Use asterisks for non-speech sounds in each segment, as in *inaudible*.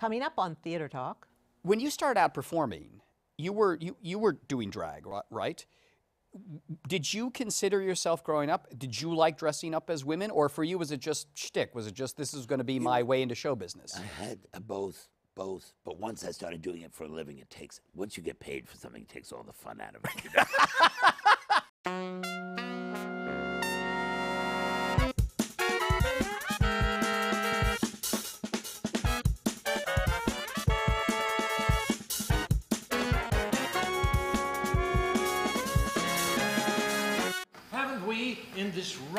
coming up on Theater Talk. When you started out performing, you were you you were doing drag, right? Did you consider yourself growing up? Did you like dressing up as women, or for you was it just shtick? Was it just this is going to be my way into show business? I had uh, both, both. But once I started doing it for a living, it takes. Once you get paid for something, it takes all the fun out of it. *laughs*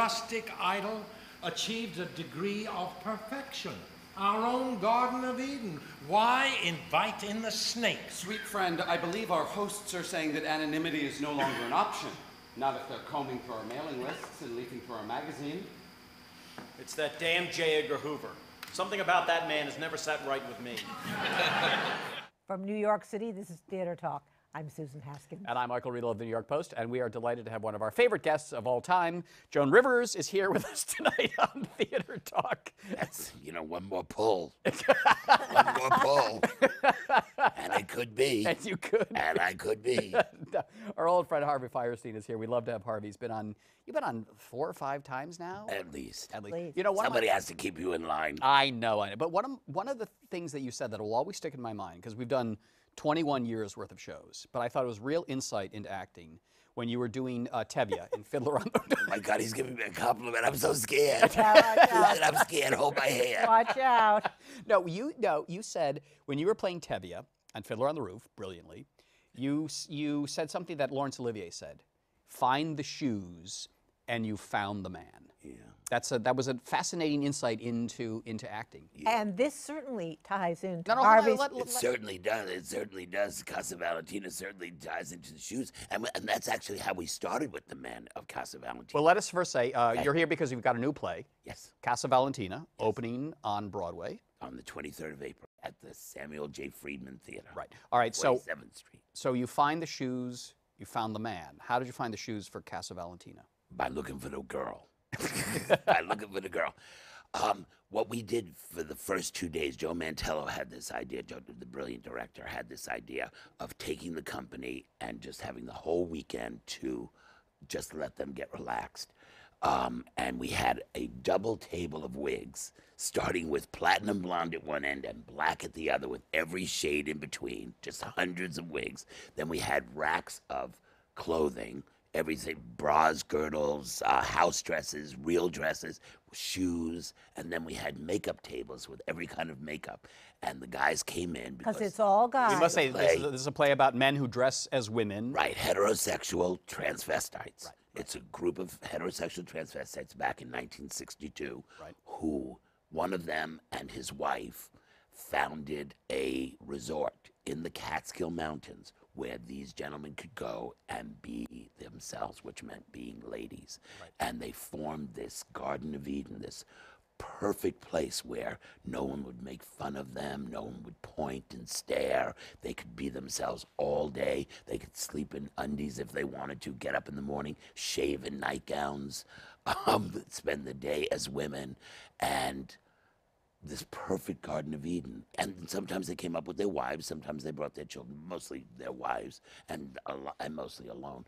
rustic idol, achieved a degree of perfection? Our own Garden of Eden. Why invite in the snake? Sweet friend, I believe our hosts are saying that anonymity is no longer an option. Now that they're combing through our mailing lists and leafing through our magazine. It's that damn J. Edgar Hoover. Something about that man has never sat right with me. *laughs* From New York City, this is Theater Talk. I'm Susan Haskins. And I'm Michael Riedel of the New York Post, and we are delighted to have one of our favorite guests of all time, Joan Rivers, is here with us *laughs* tonight on Theater Talk. That's *laughs* you know one more pull, *laughs* one more pull, and it could be, And you could. and I could be. Our old friend Harvey Fierstein is here. We love to have Harvey. He's been on. You've been on four or five times now. At least At least. least. You know, one of my- somebody has to keep you in line. I know, I know. But one of one of the things that you said that will always stick in my mind because we've done 21 years worth of shows, but I thought it was real insight into acting when you were doing uh, Tevye in *laughs* Fiddler on the. Roof. Oh my God, he's giving me a compliment. I'm so scared. Yeah, watch *laughs* out. I'm scared. Hold my hand. Watch out. *laughs* no, you no, you said when you were playing Tevye on Fiddler on the Roof, brilliantly, you you said something that Laurence Olivier said: "Find the shoes, and you found the man." Yeah. That's a that was a fascinating insight into into acting. And this certainly ties into No, no, Harvey's. let- let- It certainly does. It certainly does. Casa Valentina certainly ties into the shoes, and, and that's actually how we started with the men of Casa Valentina. Well, let us first say uh, you're here because you've got a new play, yes, Casa Valentina, opening on Broadway. on the 23rd of April at the Samuel J. Friedman Theater. Right. All right. So 47th Street. so you find the shoes, you found the man. How did you find the shoes for Casa Valentina? by looking for the girl. By looking for the girl. Um, what we did for the first two days, Joe Mantello had this idea, Joe, the brilliant director, had this idea of taking the company and just having the whole weekend to just let them get relaxed. Um, and we had a double table of wigs, starting with platinum blonde at one end and black at the other, with every shade in between, just hundreds of wigs. Then we had racks of clothing, everything bras, girdles, uh, house dresses, real dresses, shoes, and then we had makeup tables with every kind of makeup. And the guys came in Because because it's all We guys. must say this is, a, this is a play about men who dress as women. Right, heterosexual transvestites. Right. It's a group of heterosexual transvestites back in 1962 Right. who, one of them and his wife, founded a resort in the Catskill Mountains where these gentlemen could go and be themselves, which meant being ladies. And they formed this Garden of Eden, this perfect place where no one would make fun of them, no one would point and stare. They could be themselves all day. They could sleep in undies if they wanted to, get up in the morning, shave in nightgowns, *laughs* um, spend the day as women, and this perfect Garden of Eden. And sometimes they came up with their wives, sometimes they brought their children, mostly their wives, and, alo- and mostly alone.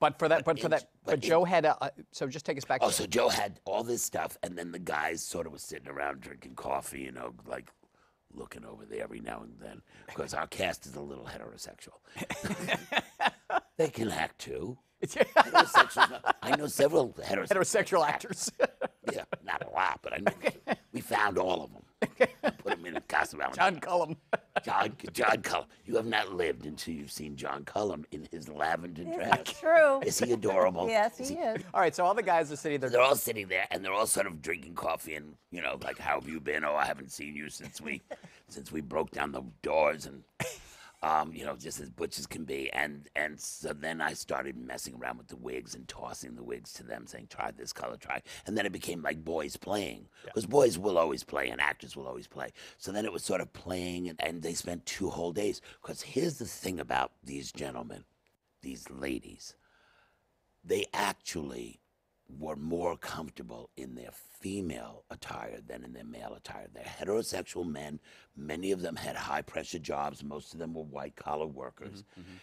But for that, but for that, but but Joe had a. Uh, so just take us back. Oh, so Joe had all this stuff, and then the guys sort of was sitting around drinking coffee, you know, like looking over there every now and then, because our cast is a little heterosexual. *laughs* they can act too. *laughs* I know several heterosexual, heterosexual actors. *laughs* actors. Yeah, not a lot, but I know we found all of them. Put them in a Casa Valentina. John Cullum. John, John Cullum. You have not lived until you've seen John Cullum in his lavender dress. That's true. Is he adorable? Yes, he is. All right. So all the guys are sitting there. They're all sitting there and they're all sort of drinking coffee and you know like how have you been? Oh, I haven't seen you since we *laughs* since we broke down the doors and um, you know just as butch as can be. And and so then I started messing around with the wigs and tossing the wigs to them, saying try this color, try. And then it became like boys playing because boys will always play and actors will always play. So then it was sort of playing and, and they spent two whole days. Because here's the thing about these gentlemen, these ladies, they actually were more comfortable in their female attire than in their male attire. They're heterosexual men. Many of them had high pressure jobs. Most of them were white collar workers. Mm-hmm, mm-hmm.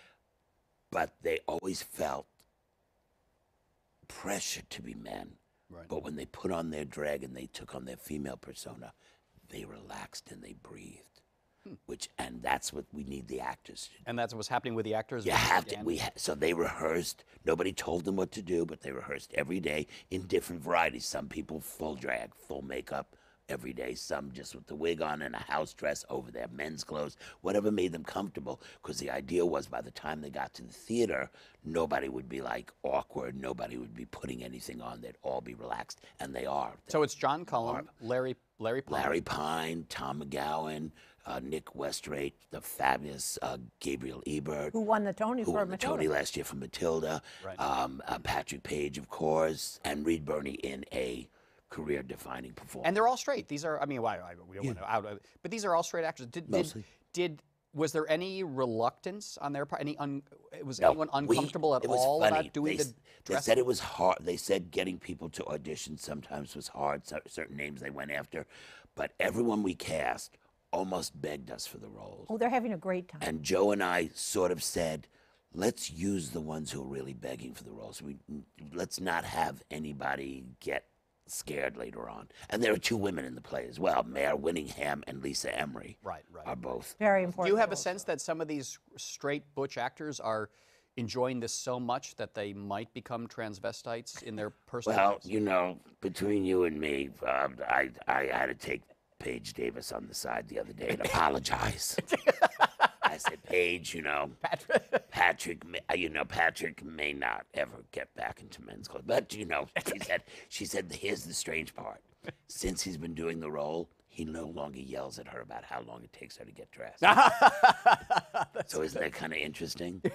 But they always felt pressure to be men. Right. But when they put on their drag and they took on their female persona, they relaxed and they breathed. Which and that's what we need the actors to do. And that's what's happening with the actors. You they have to. We ha- so they rehearsed. Nobody told them what to do, but they rehearsed every day in different varieties. Some people full drag, full makeup every day. Some just with the wig on and a house dress over their men's clothes. Whatever made them comfortable. Because the idea was, by the time they got to the theater, nobody would be like awkward. Nobody would be putting anything on. They'd all be relaxed, and they are. So it's John Cullum, Larry Larry Palmer. Larry Pine, Tom McGowan, uh, Nick Westrate, the fabulous uh, Gabriel Ebert Who won the Tony who for won the Tony last year for Matilda, Right. um, uh, Patrick Page, of course, and Reed Birney in a career-defining performance. And they're all straight. These are, I mean, why, why we don't want to out, but these are all straight actors. Did, did, Mostly. did, was there any reluctance on their part? Any, un, was No, anyone we- uncomfortable at it was all funny. about doing they, the s- They said it was hard. They said getting people to audition sometimes was hard. cer- certain names they went after, but everyone we cast almost begged us for the roles. Oh, they're having a great time. And Joe and I sort of said, let's use the ones who are really begging for the roles. We let's not have anybody get scared later on. And there are two women in the play as well. Mare Winningham and Lisa Emery Right, right. are both. Very important. Do you have a sense that some of these straight butch actors are enjoying this so much that they might become transvestites in their personal Well, lives? you know, between you and me, um, I I had to take Paige Davis on the side the other day and apologize. *laughs* I said, Paige, you know, Patrick. Patrick, uh, you know, Patrick may not ever get back into men's clothes. But you know, she said, she said, here's the strange part. Since he's been doing the role, he no longer yells at her about how long it takes her to get dressed. *laughs* so isn't that kind of interesting? *laughs*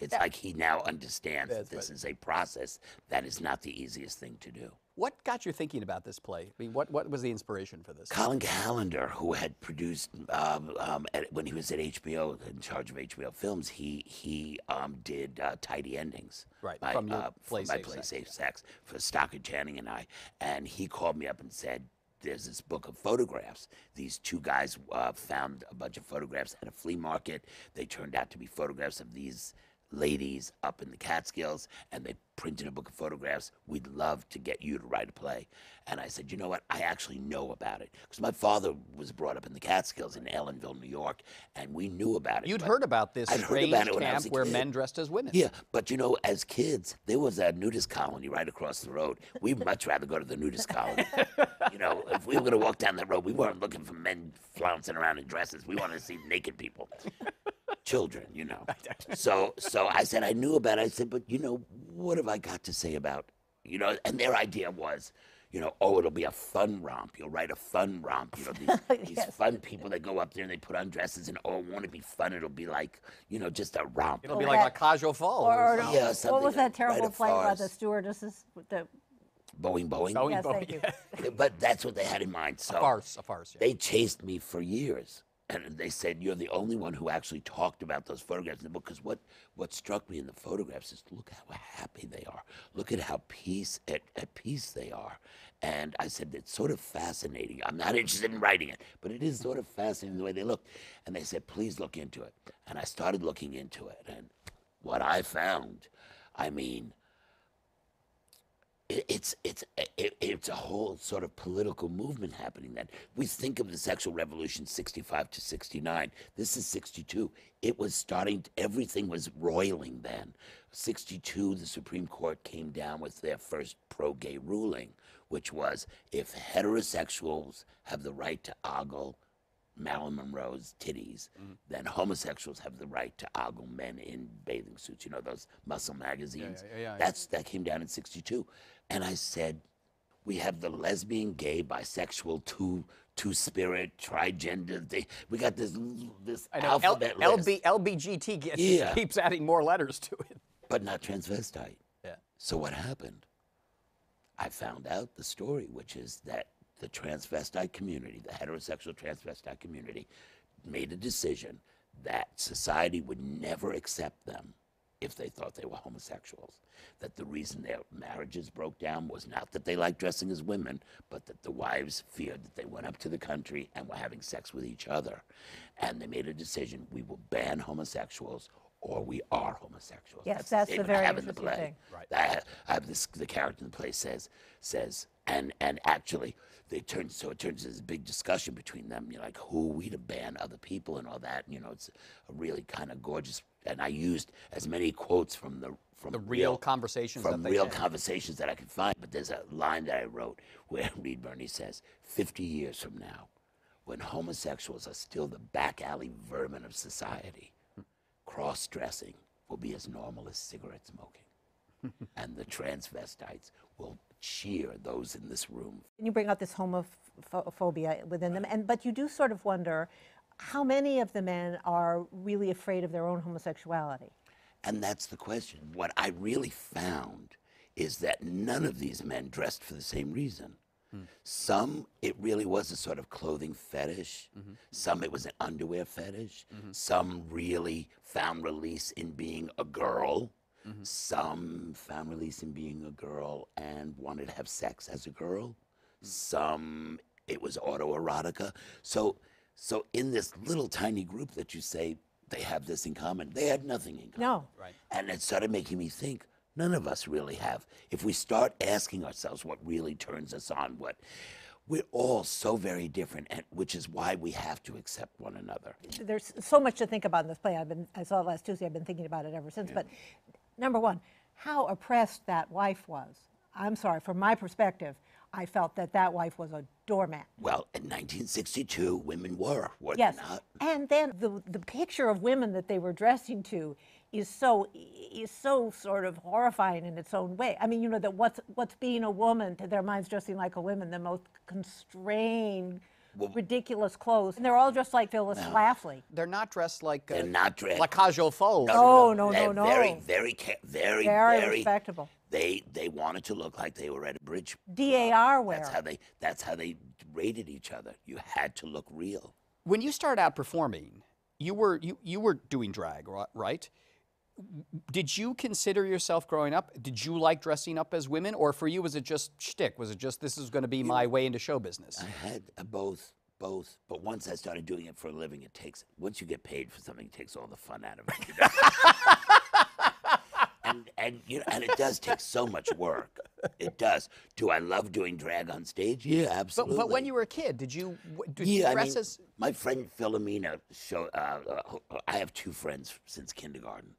It's like he now understands that this is a process that is not the easiest thing to do. What got you thinking about this play? I mean, what, what was the inspiration for this? Colin Callender, who had produced um, um, at, when he was at HBO, in charge of HBO Films, he he um, did uh, Tidy Endings. Right, my, from uh, Play my Safe Play Sex, Safe Sex for Stockard Channing and I, and he called me up and said. There's this book of photographs. These two guys uh, found a bunch of photographs at a flea market. They turned out to be photographs of these ladies up in the Catskills, and they printed a book of photographs. We'd love to get you to write a play. And I said, you know what? I actually know about it because my father was brought up in the Catskills in Ellenville, New York, and we knew about it. You'd heard about this I'd heard about it when I was camp where men dressed as women. Yeah, but you know, as kids, there was a nudist colony right across the road. We'd much rather go to the nudist colony. *laughs* you know, if we were going to walk down that road, we weren't looking for men flouncing around in dresses. We wanted to see naked people, children. You *laughs* know. So, so I said I knew about it. I said, but you know, what have I got to say about, you know? And their idea was. You know, oh, it'll be a fun romp. You'll write a fun romp. You know, these, *laughs* oh, these fun people that go up there and they put on dresses and oh, won't it be fun? It'll be like, you know, just a romp. It'll be oh, like that- a casual fall. Or, or Yeah, what was that terrible Rite of play about the stewardesses? with The, Boeing, Boeing. Boeing, yes, Boeing, thank you. but that's what they had in mind. So A farce, a farce. Yeah. they chased me for years, and they said you're the only one who actually talked about those photographs in the book. Because what what struck me in the photographs is look how happy they are. Look at how peace at, at peace they are. And I said it's sort of fascinating. I'm not interested in writing it, but it is sort of fascinating the way they look. And they said please look into it. And I started looking into it, and what I found, I mean it's it's it, it's a whole sort of political movement happening. Then we think of the sexual revolution, sixty-five to sixty-nine. This is sixty-two. It was starting. Everything was roiling then. Sixty-two, the Supreme Court came down with their first pro-gay ruling, which was if heterosexuals have the right to ogle Marilyn Monroe's titties, mm-hmm. then homosexuals have the right to ogle men in bathing suits. You know those muscle magazines. yeah, yeah, yeah. That's that came down in '62, and I said, we have the lesbian, gay, bisexual, two two spirit, trigender. They, we got this this I know L- alphabet list, LB, LBGT gets, *laughs* Yeah. keeps adding more letters to it. but not transvestite. Yeah. So what happened? I found out the story, which is that the transvestite community, the heterosexual transvestite community, made a decision that society would never accept them if they thought they were homosexuals. That the reason their marriages broke down was not that they liked dressing as women, but that the wives feared that they went up to the country and were having sex with each other. And they made a decision we will ban homosexuals or we are homosexuals. Yes, that's the statement very I have in the interesting play. thing. Right. I have, I have this the character in the play says says and and actually they turn so it turns into this big discussion between them. You know, like who are we to ban other people and all that. You know, it's a really kind of gorgeous. And I used as many quotes from the from The real conversations from that they real had. conversations that I could find. But there's a line that I wrote *laughs* where Reed Birney says, "50 years from now, when homosexuals are still the back alley vermin of society, cross-dressing will be as normal as cigarette smoking, *laughs* and the transvestites will cheer those in this room And you bring out this homophobia within them, and but you do sort of wonder how many of the men are really afraid of their own homosexuality. And that's the question. What I really found is that none of these men dressed for the same reason. Hmm. Some, it really was a sort of clothing fetish. Mm-hmm. Some, it was an underwear fetish. Mm-hmm. Some really found release in being a girl. Mm-hmm. Some found release in being a girl and wanted to have sex as a girl. Mm. Some, it was autoerotica. So, so in this little tiny group that you say they have this in common, they had nothing in common. No. Right. And it started making me think none of us really have. If we start asking ourselves what really turns us on, what we're all so very different, and which is why we have to accept one another. There's so much to think about in this play. I've been, I saw it last Tuesday. I've been thinking about it ever since. But number one, how oppressed that wife was. I'm sorry, from my perspective, I felt that that wife was a doormat. Well, in 1962, women were, were Yes, and then the the picture of women that they were dressing to is so is so sort of horrifying in its own way. I mean, you know that what's what's being a woman to their minds dressing like a woman, the most constrained, ridiculous clothes, and they're all dressed like Phyllis Schlafly. They're not dressed like uh, They're not dressed- like Cajal Faux. No, no, They're no, Very, no. very, ca- very, Very very respectable. They they wanted to look like they were at a bridge. DAR wear. That's how they. That's how they rated each other. You had to look real. When you started out performing, you were you you were doing drag, right? Did you consider yourself growing up? Did you like dressing up as women, or for you was it just shtick? Was it just this is going to be my way into show business? I had uh, both, both. But once I started doing it for a living, it takes. Once you get paid for something, it takes all the fun out of it. you know? *laughs* and and you know, and it does take so much work. It does. Do I love doing drag on stage? Yeah, absolutely. but when you were a kid, did you did you yeah, I dress mean, as my friend Philomena show. Uh, uh, I have two friends since kindergarten,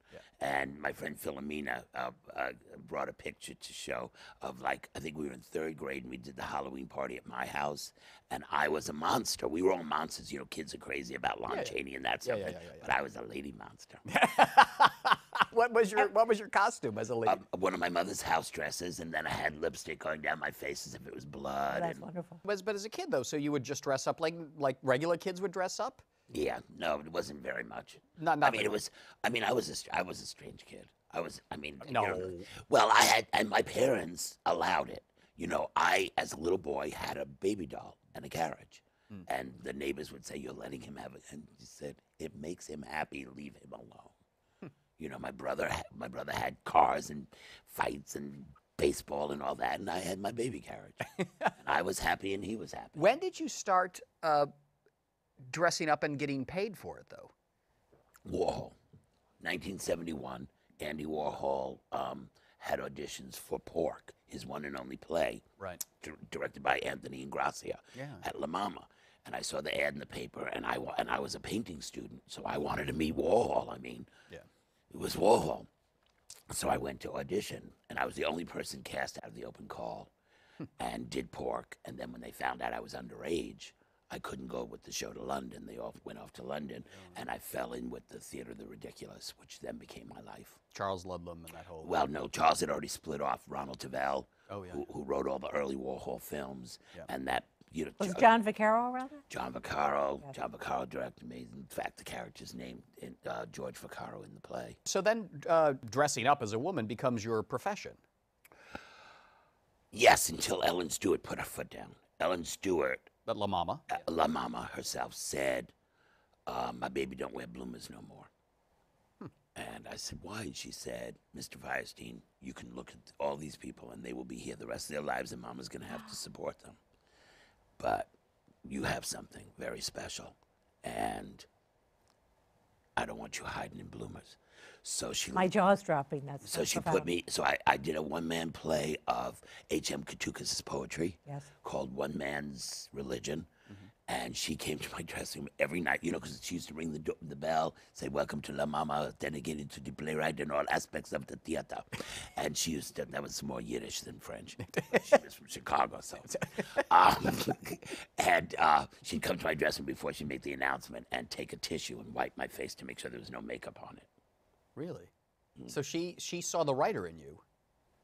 and my friend Philomena uh, uh, brought a picture to show of like I think we were in third grade and we did the Halloween party at my house, and I was a monster. We were all monsters. You know, kids are crazy about Lon Chaney and that stuff, yeah, but- yeah, yeah, but I was a lady monster. *laughs* what was your what was your costume as a lady? um, one of my mother's house dresses, and then I had lipstick going down my face as if it was blood. That's and- wonderful. Was but as a kid though, so you would just dress up like like regular kids would dress up. Yeah, no, it wasn't very much. Not- I mean, it was. I mean, I was a, str- I was a strange kid. I was. I mean, you know, No. well, I had, and my parents allowed it. You know, I, as a little boy, had a baby doll and a carriage, Hmm. and the neighbors would say, "You're letting him have it," and he said, "It makes him happy. Leave him alone." Hmm. you know, my brother, had, my brother had cars and fights and baseball and all that, and I had my baby carriage, *laughs* and I was happy, and he was happy. When did you start uh, dressing up and getting paid for it though? Warhol, 1971. Andy Warhol um, had auditions for Pork, his one and only play, Right. dir- directed by Anthony Ingrassia Yeah. at La Mama. And I saw the ad in the paper, and I and I was a painting student, so I wanted to meet Warhol. I mean, Yeah. it was Warhol. So I went to audition, and I was the only person cast out of the open call, and did Pork. And then when they found out I was underage, I couldn't go with the show to London. They all went off to London, and I fell in with the Theater of the Ridiculous, which then became my life. Charles Ludlam and that whole. Well, no, Charles had already split off. Ronald Tavel, Oh, yeah. who, who wrote all the early Warhol films, Yeah. and that you know, Was Jo- John Vaccaro around? John Vaccaro. John Vaccaro directed me. In fact, the character's named in, uh, George Vaccaro in the play. So then, uh, dressing up as a woman becomes your profession. Yes, until Ellen Stewart put her foot down. Ellen Stewart, But La Mama. uh, La Mama herself, said, uh, "My baby don't wear bloomers no more." And I said, Why? And she said, Mr. Fierstein, you can look at all these people and they will be here the rest of their lives, and Mama's going to have to *gasps* support them. But you have something very special, and I don't want you hiding in bloomers. So she My jaw's dropping, that's so she put me. So I, I did a one man play of H.M. Koutoukas' poetry Yes. called One Man's Religion. Mm-hmm. And she came to my dressing room every night, you know, because she used to ring the, do- the bell, say, Welcome to La Mama, dedicated to the playwright and all aspects of the theater. And she used to, that was more Yiddish than French. she was from Chicago, so. Um, *laughs* and uh, she'd come to my dressing room before she made the announcement and take a tissue and wipe my face to make sure there was no makeup on it. Really? Mm. So she she saw the writer in you,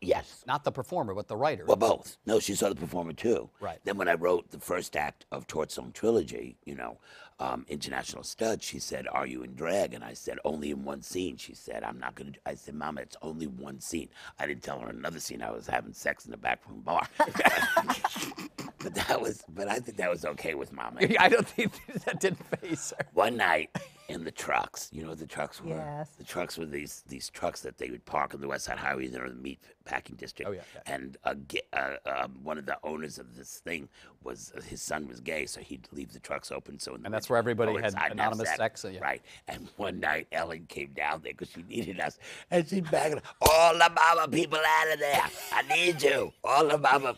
Yes. not the performer, but the writer. Well, both. No, she saw the performer too. Right. Then when I wrote the first act of Torch Song Trilogy, you know, um, International Stud, she said, "Are you in drag?" And I said, "Only in one scene." She said, "I'm not going to." I said, "Mama, it's only one scene." I didn't tell her another scene. I was having sex in the back room bar. *laughs* *laughs* but that was. But I think that was okay with Mama. *laughs* I don't think that didn't face her. One night in the trucks, you know what the trucks were? Yes. The trucks were these these trucks that they would park on the West Side Highway in the meat packing district. Oh, yeah, yeah. And uh, um, one of the owners of this thing was uh, his son was gay, so he'd leave the trucks open. So in the And that's where everybody had and have anonymous sex, uh, yeah. Right. And one night Ellen came down there because she needed us, and she bagged all the mama people out of there. I need you, all the mama.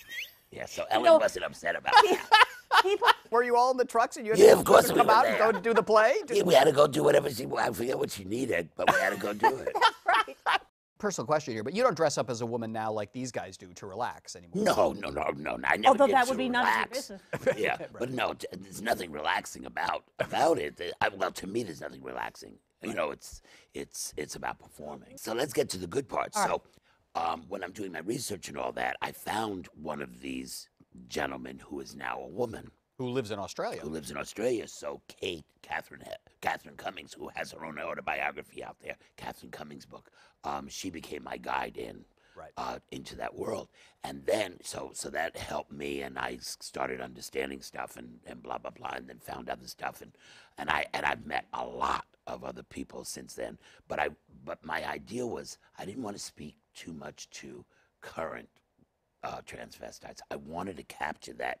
*laughs* yeah. So Ellen know- wasn't upset about that. People, Were you all in the trucks and you had Yeah, to of course to we come were out and there. go do the play? *laughs* Yeah, we had to go do whatever she. I forget what she needed, but we had to go do it. *laughs* Personal question here, but you don't dress up as a woman now like these guys do to relax anymore. No, no, no, no. I never Although did that would be none of your business. *laughs* Yeah, but no, there's nothing relaxing about about it. I, well, to me, there's nothing relaxing. You know, it's it's it's about performing. So let's get to the good part. so, um, when I'm doing my research and all that, I found one of these gentlemen who is now a woman Who lives in Australia? who lives in Australia. So Kate, Catherine, Catherine Cummings, who has her own autobiography out there, Catherine Cummings' book, um, she became my guide in Right. uh, into that world. And then, so so that helped me, and I started understanding stuff and, and blah blah blah, and then found other stuff, and and I and I've met a lot of other people since then. But I but my idea was I didn't want to speak too much to current transvestites. I wanted to capture that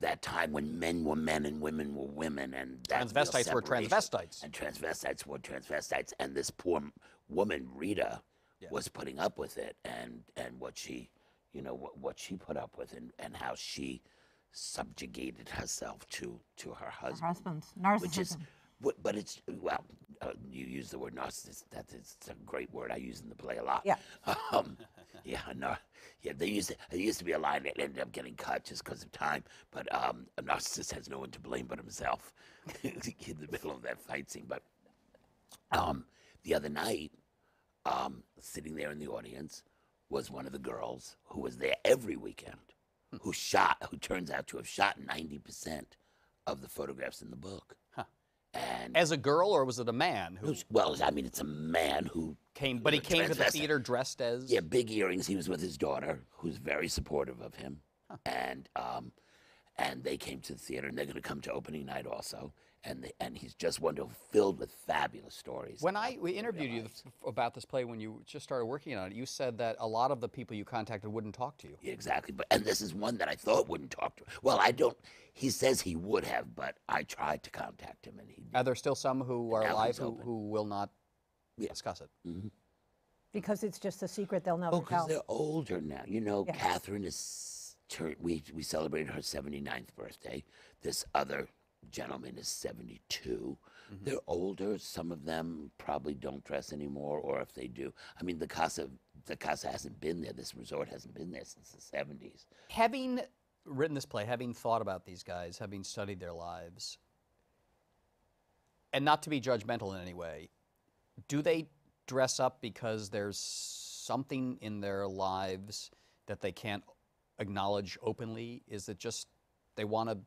that time when men were men and women were women, and that Transvestites were transvestites. and transvestites were transvestites, and this poor woman Rita was putting up with it, and and what she, you know, what, what she put up with, and and how she subjugated herself to to her husband, husband's which is. But it's well, uh, you use the word narcissist. That is a great word I use in the play a lot. Yeah. *laughs* Um, yeah, no, yeah. They used to, it used to be a line that ended up getting cut just because of time. But um, a narcissist has no one to blame but himself *laughs* in the middle of that fight scene. But um, the other night, um, sitting there in the audience was one of the girls who was there every weekend, who shot, who turns out to have shot ninety percent of the photographs in the book. And As a girl, or was it a man who who's- well, I mean, it's a man who came? But he came to the transvestite. theater dressed as. Yeah, big earrings. He was with his daughter, who's very supportive of him, and um, and they came to the theater, and they're going to come to opening night also. And they, and he's just wonderful, filled with fabulous stories. When I we interviewed you f- about this play when you just started working on it, you said that a lot of the people you contacted wouldn't talk to you. Exactly, but and this is one that I thought wouldn't talk to. Well, I don't. He says he would have, but I tried to contact him, and he. Are there still some who are now alive who, who will not Yeah. discuss it? Mm-hmm. because it's just a secret they'll never Oh, because they're older now. You know, Yeah. Catherine is turned. We we celebrated her 79th birthday. This other gentleman is 72. Mm-hmm. They're older. Some of them probably don't dress anymore, or if they do, I mean, the casa the casa hasn't been there. This resort hasn't been there since the 70s. Having written this play, having thought about these guys, having studied their lives, and not to be judgmental in any way, do they dress up because there's something in their lives that they can't acknowledge openly? Is it just they want a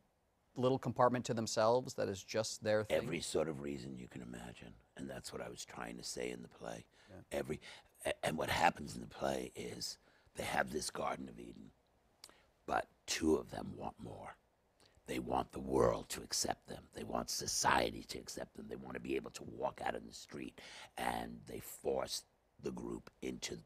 little compartment to themselves that is just their thing? Every sort of reason you can imagine, and that's what I was trying to say in the play. Every, and what happens in the play is they have this Garden of Eden, but two of them want more. They want the world to accept them. They want society to accept them. They want to be able to walk out in the street, and they force the group into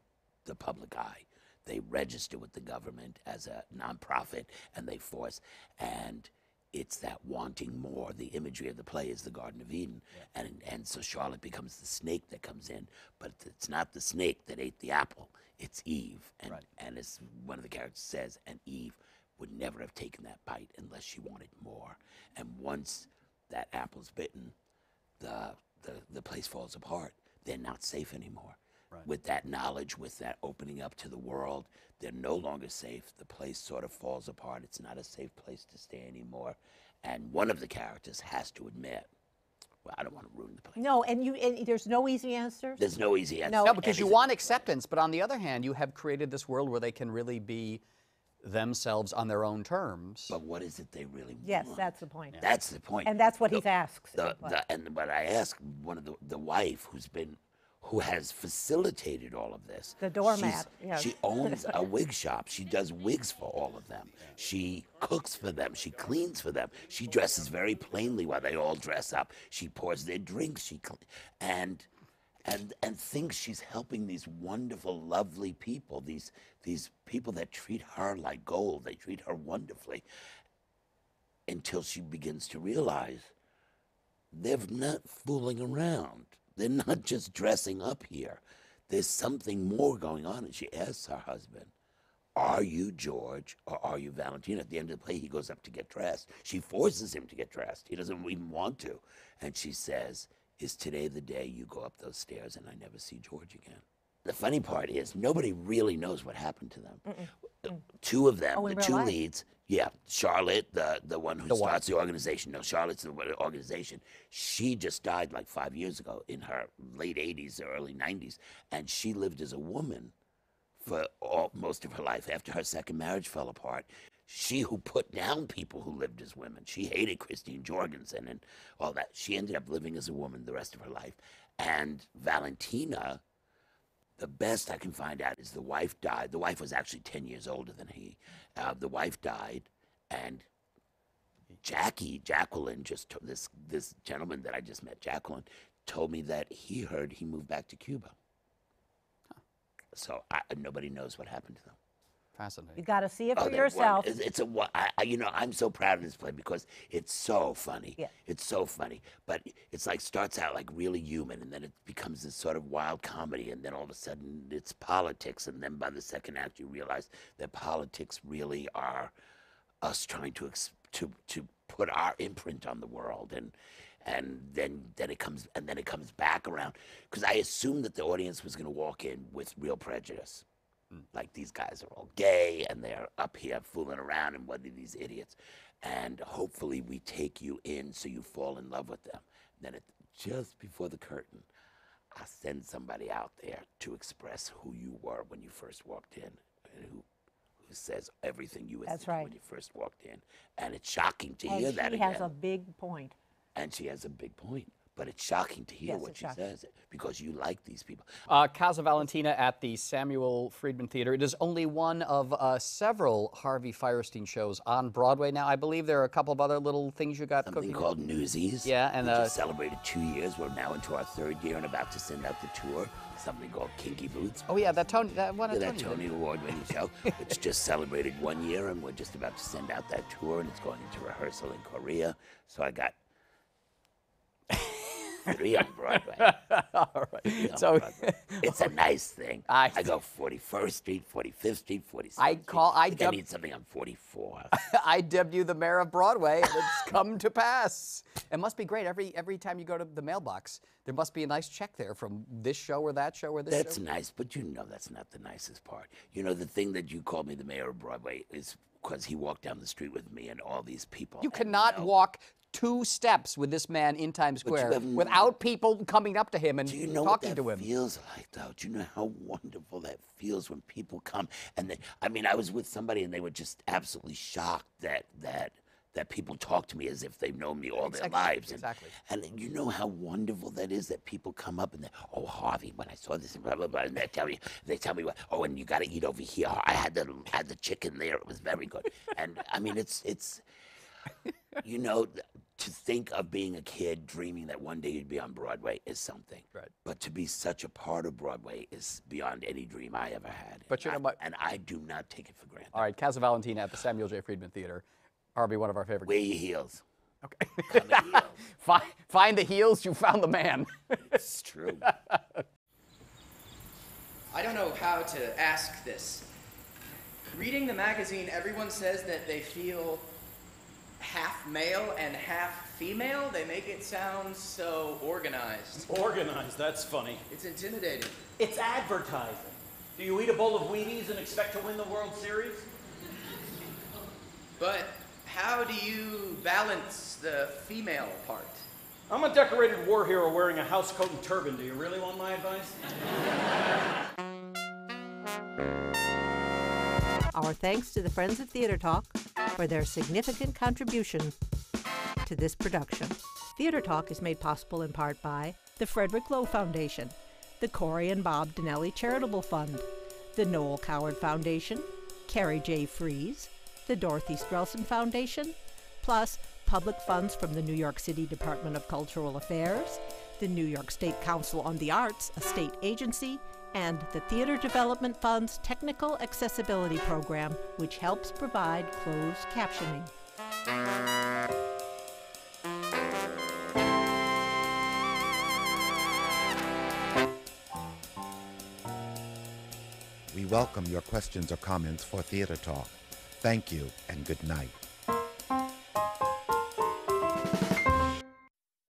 the public eye. They register with the government as a nonprofit, and they force and it's that wanting more. The imagery of the play is the Garden of Eden, and and so Charlotte becomes the snake that comes in, but it's not the snake that ate the apple. It's Eve, and and as one of the characters says, and Eve would never have taken that bite unless she wanted more. And once that apple's bitten, the the the place falls apart. They're not safe anymore. With that knowledge, with that opening up to the world, they're no longer safe. The place sort of falls apart. It's not a safe place to stay anymore. And one of the characters has to admit, well, I don't want to ruin the place. No, and you, and there's no easy answer. There's no easy answer. No. No, because you want acceptance, but on the other hand, you have created this world where they can really be themselves on their own terms. But what is it they really Yes, want? Yes, that's the point. That's the point. And that's what The- he's asked. The, the, and but I asked one of the the wife who's been who has facilitated all of this. The doormat, yes. She owns a wig shop. She does wigs for all of them. She cooks for them. She cleans for them. She dresses very plainly while they all dress up. She pours their drinks. She cl- and and and thinks she's helping these wonderful, lovely people. These these people that treat her like gold. They treat her wonderfully until she begins to realize they're not fooling around. They're not just dressing up here. There's something more going on. And she asks her husband, Are you George or are you Valentina? At the end of the play, he goes up to get dressed. She forces him to get dressed. He doesn't even want to. And she says, Is today the day you go up those stairs and I never see George again? The funny part is nobody really knows what happened to them. Two of them, Oh, the two life? leads, yeah, Charlotte, the the one who The wife. starts the organization. No, Charlotte's the organization. She just died like five years ago in her late 80s or early 90s, and she lived as a woman for all, most of her life. After her second marriage fell apart, she who put down people who lived as women. She hated Christine Jorgensen and all that. She ended up living as a woman the rest of her life. And Valentina, the best I can find out is the wife died. The wife was actually 10 years older than he. Uh, the wife died, and Jackie, Jacqueline, just to, this this gentleman that I just met, Jacqueline, told me that he heard he moved back to Cuba. So I, nobody knows what happened to them. You Fascinating. got to see it Oh, for they're yourself. It's, it's a wo- I, I- you know I'm so proud of this play because it's so funny. Yeah. It's so funny, but it's like starts out like really human, and then it becomes this sort of wild comedy, and then all of a sudden it's politics, and then by the second act you realize that politics really are us trying to to to put our imprint on the world, and and then then it comes and then it comes back around because I assumed that the audience was going to walk in with real prejudice like these guys are all gay and they're up here fooling around and what are these idiots and hopefully we take you in so you fall in love with them. Then it, just before the curtain i send somebody out there to express who you were when you first walked in and who who says everything you were That's right. when you first walked in. And it's shocking to And hear she that has again. a big and she has a big point but it's shocking to hear Yes, what she shocking. says because you like these people Uh, Casa Valentina at the Samuel Friedman Theater. It is only one of uh, several Harvey Fierstein shows on Broadway now. I believe there are a couple of other little things you got something cooking. called Newsies. Yeah, and, we uh, just celebrated two years. We're now into our third year and about to send out the tour. Something called Kinky Boots. Oh yeah, that Tony, that one. Yeah, that Tony. Tony Award-winning show. *laughs* It's just celebrated one year, and we're just about to send out that tour, and it's going into rehearsal in Korea. So I got three on Broadway. *laughs* All right. On So Broadway. *laughs* it's a nice thing. I- I, go 41st Street, 45th Street, 46th I call- I I think I need something on 44. *laughs* I dubbed you the mayor of Broadway, and it's come to pass. It must be great. Every every time you go to the mailbox, there must be a nice check there from this show or that show or this That's show. nice, but you know that's not the nicest part. You know, the thing that you called me the mayor of Broadway is because he walked down the street with me and all these people. You cannot know, walk two steps with this man in Times Square without people coming up to him and Do you know what talking that to him. feels like, though? Do you know how wonderful that feels when people come and they? I mean, I was with somebody and they were just absolutely shocked that that that people talk to me as if they've known me all their lives. And, exactly. And you know how wonderful that is that people come up and they, oh Harvey, when I saw this, blah blah blah, and they tell me, they tell me what, oh, and you got to eat over here. I had the had the chicken there; it was very good. and I mean, it's it's. You know, th- to think of being a kid dreaming that one day you'd be on Broadway is something. Right. But to be such a part of Broadway is beyond any dream I ever had. But you know I- what- And I do not take it for granted. All right, Casa Valentina at the Samuel J. Friedman Theater. Probably one of our favorite. Wear your heels. Okay. Heels. *laughs* find, find the heels, you found the man. It's true. *laughs* I don't know how to ask this. Reading the magazine, everyone says that they feel half male and half female. They make it sound so organized. Organized, that's funny. It's intimidating. It's advertising. Do you eat a bowl of Wheaties and expect to win the World Series? But how do you balance the female part? I'm a decorated war hero wearing a house coat and turban. Do you really want my advice? Our thanks to the Friends of Theater Talk for their significant contribution to this production. Theater Talk is made possible in part by the Frederick Loewe Foundation, the Corey and Bob Dinelli Charitable Fund, the Noel Coward Foundation, Carrie J. Fries, the Dorothy Strelsin Foundation, plus public funds from the New York City Department of Cultural Affairs, the New York State Council on the Arts, a state agency, and the Theater Development Fund's Technical Accessibility Program, which helps provide closed captioning. We welcome your questions or comments for Theater Talk. Thank you and good night.